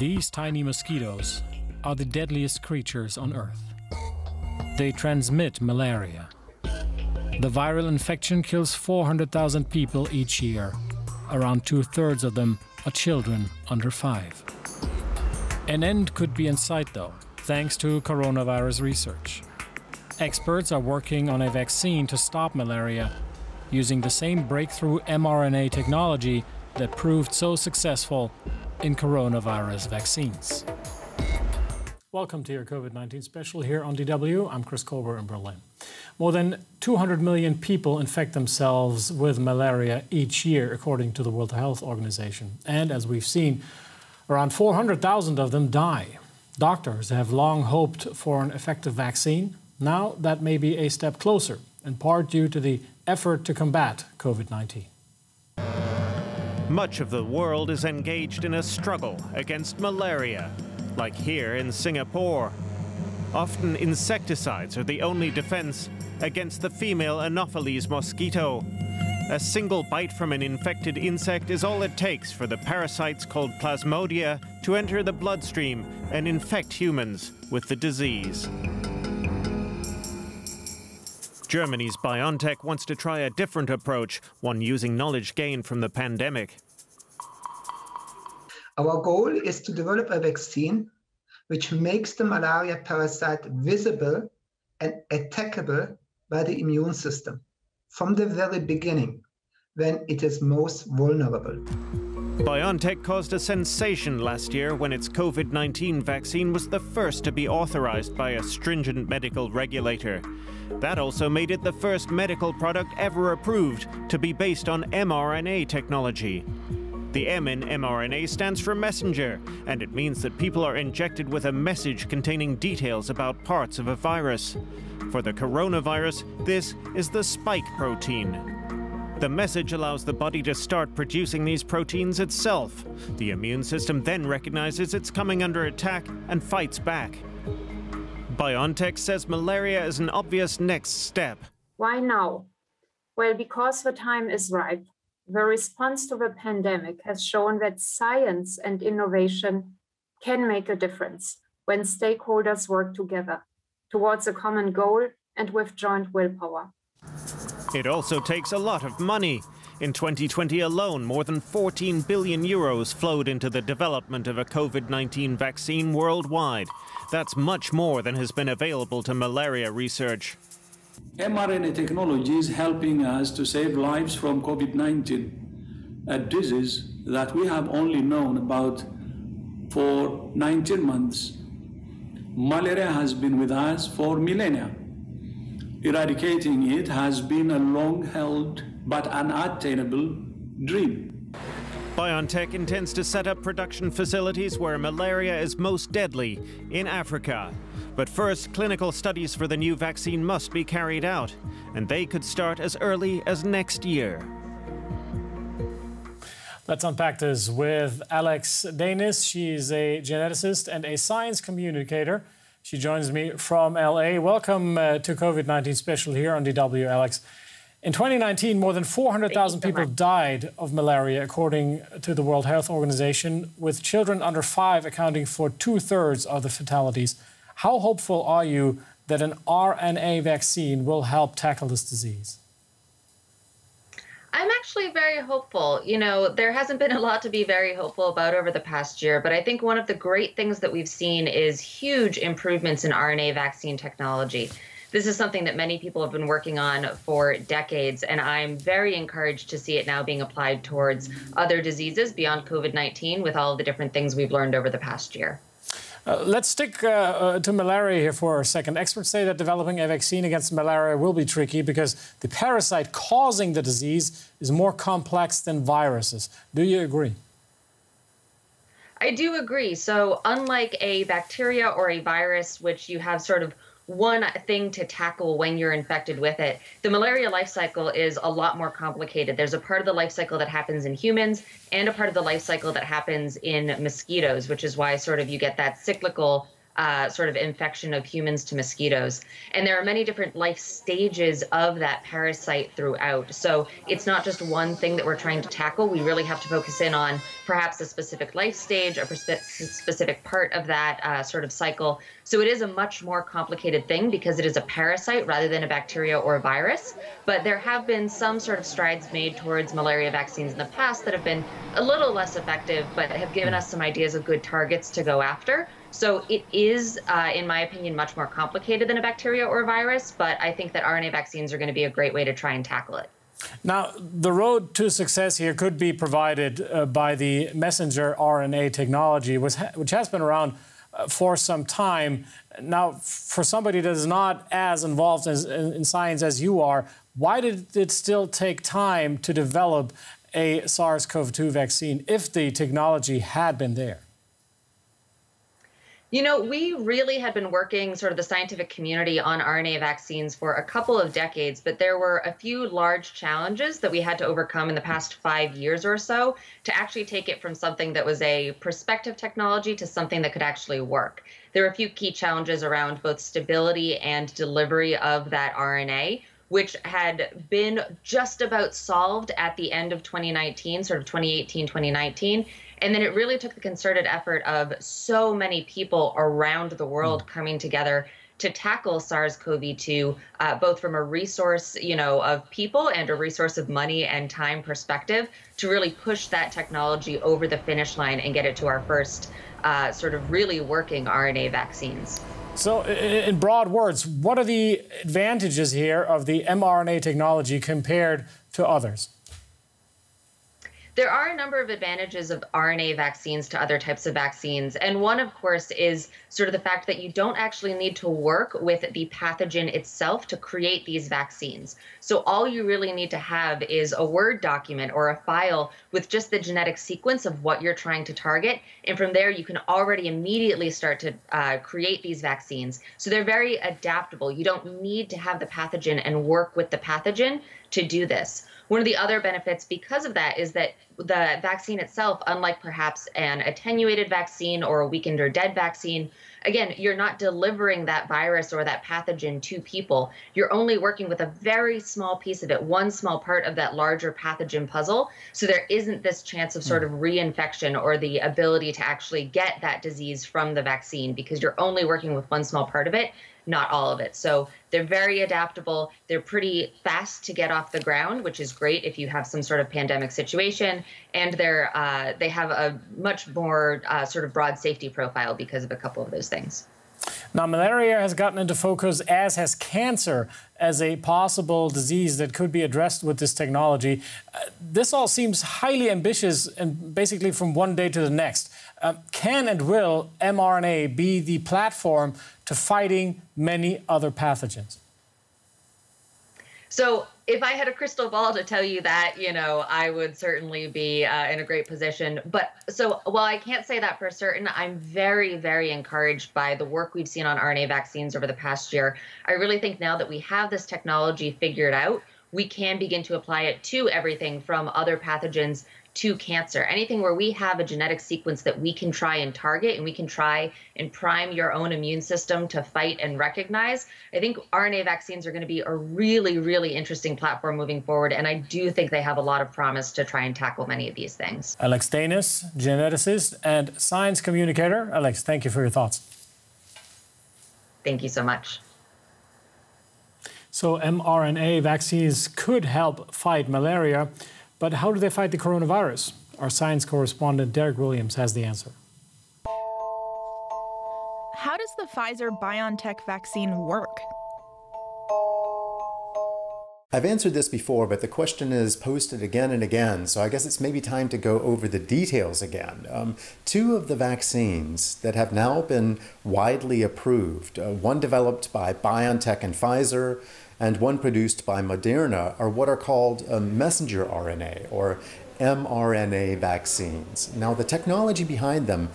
These tiny mosquitoes are the deadliest creatures on Earth. They transmit malaria. The viral infection kills 400,000 people each year. Around two thirds of them are children under five. An end could be in sight, though, thanks to coronavirus research. Experts are working on a vaccine to stop malaria using the same breakthrough mRNA technology that proved so successful in coronavirus vaccines. Welcome to your COVID 19 special here on DW. I'm Chris Colbert in Berlin. More than 200 million people infect themselves with malaria each year, according to the World Health Organization. And as we've seen, around 400,000 of them die. Doctors have long hoped for an effective vaccine. Now that may be a step closer, in part due to the effort to combat COVID 19. Much of the world is engaged in a struggle against malaria, like here in Singapore. Often insecticides are the only defense against the female Anopheles mosquito. A single bite from an infected insect is all it takes for the parasites called Plasmodia to enter the bloodstream and infect humans with the disease. Germany's BioNTech wants to try a different approach, one using knowledge gained from the pandemic. Our goal is to develop a vaccine which makes the malaria parasite visible and attackable by the immune system from the very beginning when it is most vulnerable. BioNTech caused a sensation last year when its COVID 19 vaccine was the first to be authorized by a stringent medical regulator. That also made it the first medical product ever approved to be based on mRNA technology. The M in mRNA stands for messenger, and it means that people are injected with a message containing details about parts of a virus. For the coronavirus, this is the spike protein. The message allows the body to start producing these proteins itself. The immune system then recognizes it's coming under attack and fights back. BioNTech says malaria is an obvious next step. Why now? Well, because the time is ripe. The response to the pandemic has shown that science and innovation can make a difference when stakeholders work together towards a common goal and with joint willpower. It also takes a lot of money. In 2020 alone, more than 14 billion euros flowed into the development of a COVID 19 vaccine worldwide. That's much more than has been available to malaria research. mRNA technology is helping us to save lives from COVID 19, a disease that we have only known about for 19 months. Malaria has been with us for millennia. Eradicating it has been a long held but unattainable dream. BioNTech intends to set up production facilities where malaria is most deadly in Africa. But first, clinical studies for the new vaccine must be carried out, and they could start as early as next year. Let's unpack this with Alex Dainis. She's a geneticist and a science communicator. She joins me from LA. Welcome uh, to COVID 19 special here on DW, Alex. In 2019, more than 400,000 people died of malaria, according to the World Health Organization, with children under five accounting for two thirds of the fatalities. How hopeful are you that an RNA vaccine will help tackle this disease? I'm actually very hopeful. You know, there hasn't been a lot to be very hopeful about over the past year, but I think one of the great things that we've seen is huge improvements in RNA vaccine technology. This is something that many people have been working on for decades, and I'm very encouraged to see it now being applied towards other diseases beyond COVID 19 with all the different things we've learned over the past year. Uh, let's stick uh, uh, to malaria here for a second. Experts say that developing a vaccine against malaria will be tricky because the parasite causing the disease is more complex than viruses. Do you agree? I do agree. So, unlike a bacteria or a virus, which you have sort of one thing to tackle when you're infected with it. The malaria life cycle is a lot more complicated. There's a part of the life cycle that happens in humans and a part of the life cycle that happens in mosquitoes, which is why sort of you get that cyclical uh, sort of infection of humans to mosquitoes. And there are many different life stages of that parasite throughout. So it's not just one thing that we're trying to tackle. We really have to focus in on perhaps a specific life stage, a specific part of that uh, sort of cycle. So it is a much more complicated thing because it is a parasite rather than a bacteria or a virus. But there have been some sort of strides made towards malaria vaccines in the past that have been a little less effective, but have given us some ideas of good targets to go after. So it is, uh, in my opinion, much more complicated than a bacteria or a virus, but I think that RNA vaccines are going to be a great way to try and tackle it. Now, the road to success here could be provided uh, by the messenger RNA technology, which, ha which has been around uh, for some time. Now, for somebody that is not as involved as, in, in science as you are, why did it still take time to develop a SARS CoV 2 vaccine if the technology had been there? You know, we really had been working sort of the scientific community on RNA vaccines for a couple of decades, but there were a few large challenges that we had to overcome in the past five years or so to actually take it from something that was a prospective technology to something that could actually work. There were a few key challenges around both stability and delivery of that RNA which had been just about solved at the end of 2019, sort of 2018, 2019. And then it really took the concerted effort of so many people around the world mm. coming together to tackle SARS-CoV-2, uh, both from a resource, you know, of people and a resource of money and time perspective, to really push that technology over the finish line and get it to our first uh, sort of really working RNA vaccines. So, in broad words, what are the advantages here of the mRNA technology compared to others? There are a number of advantages of RNA vaccines to other types of vaccines. And one, of course, is sort of the fact that you don't actually need to work with the pathogen itself to create these vaccines. So all you really need to have is a Word document or a file with just the genetic sequence of what you're trying to target. And from there, you can already immediately start to uh, create these vaccines. So they're very adaptable. You don't need to have the pathogen and work with the pathogen to do this. One of the other benefits because of that is that the vaccine itself, unlike perhaps an attenuated vaccine or a weakened or dead vaccine, again, you're not delivering that virus or that pathogen to people. You're only working with a very small piece of it, one small part of that larger pathogen puzzle. So there isn't this chance of sort hmm. of reinfection or the ability to actually get that disease from the vaccine because you're only working with one small part of it not all of it. So they're very adaptable. They're pretty fast to get off the ground, which is great if you have some sort of pandemic situation. And they're uh, they have a much more uh, sort of broad safety profile because of a couple of those things. Now, malaria has gotten into focus, as has cancer, as a possible disease that could be addressed with this technology. Uh, this all seems highly ambitious and basically from one day to the next. Uh, can and will mRNA be the platform to fighting many other pathogens? So, if I had a crystal ball to tell you that, you know, I would certainly be uh, in a great position. But so while I can't say that for certain, I'm very, very encouraged by the work we've seen on RNA vaccines over the past year. I really think now that we have this technology figured out, we can begin to apply it to everything from other pathogens to cancer. Anything where we have a genetic sequence that we can try and target and we can try and prime your own immune system to fight and recognize. I think RNA vaccines are going to be a really, really interesting platform moving forward. And I do think they have a lot of promise to try and tackle many of these things. Alex Dainis, geneticist and science communicator. Alex, thank you for your thoughts. Thank you so much. So, mRNA vaccines could help fight malaria. But how do they fight the coronavirus? Our science correspondent Derrick Williams has the answer. How does the Pfizer BioNTech vaccine work? I've answered this before, but the question is posted again and again, so I guess it's maybe time to go over the details again. Um, two of the vaccines that have now been widely approved, uh, one developed by BioNTech and Pfizer, and one produced by Moderna are what are called messenger RNA or mRNA vaccines. Now, the technology behind them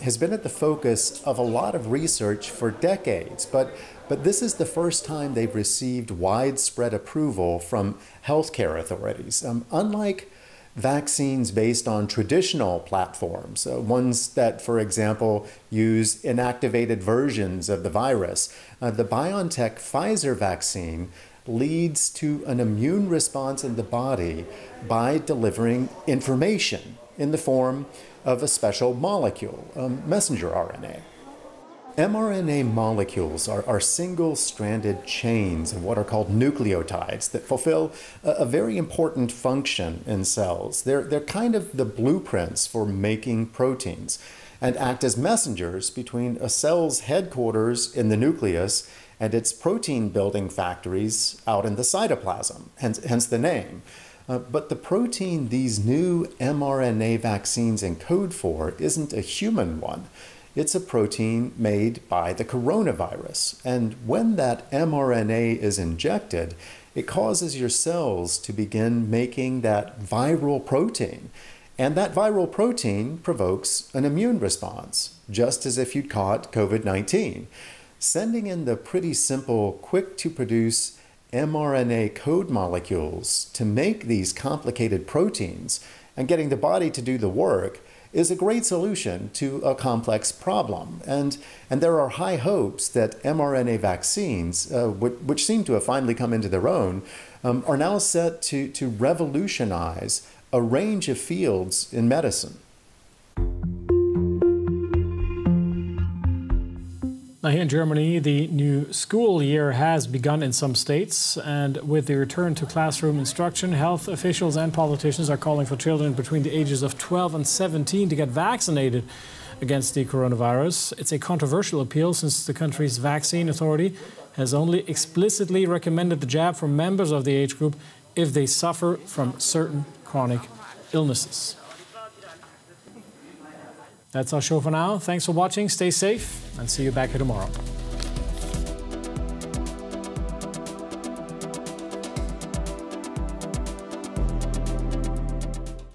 has been at the focus of a lot of research for decades, but, but this is the first time they've received widespread approval from healthcare authorities. Um, unlike vaccines based on traditional platforms, uh, ones that, for example, use inactivated versions of the virus. Uh, the BioNTech Pfizer vaccine leads to an immune response in the body by delivering information in the form of a special molecule, um, messenger RNA. mRNA molecules are, are single stranded chains of what are called nucleotides that fulfill a, a, very important function in cells. They're, they're kind of the blueprints for making proteins and act as messengers between a cell's headquarters in the nucleus and its protein building factories out in the cytoplasm, hence, hence the name. Uh, but the protein these new mRNA vaccines encode for isn't a human one. It's a protein made by the coronavirus. And when that mRNA is injected, it causes your cells to begin making that viral protein. And that viral protein provokes an immune response, just as if you'd caught COVID 19 sending in the pretty simple, quick to produce mRNA code molecules to make these complicated proteins and getting the body to do the work is a great solution to a complex problem. And, and there are high hopes that mRNA vaccines, uh, which, which, seem to have finally come into their own, um, are now set to, to revolutionize a range of fields in medicine. Now, here in Germany, the new school year has begun in some states, and with the return to classroom instruction, health officials and politicians are calling for children between the ages of 12 and 17 to get vaccinated against the coronavirus. It's a controversial appeal since the country's vaccine authority has only explicitly recommended the jab for members of the age group if they suffer from certain chronic illnesses. That's our show for now. Thanks for watching. Stay safe and see you back here tomorrow.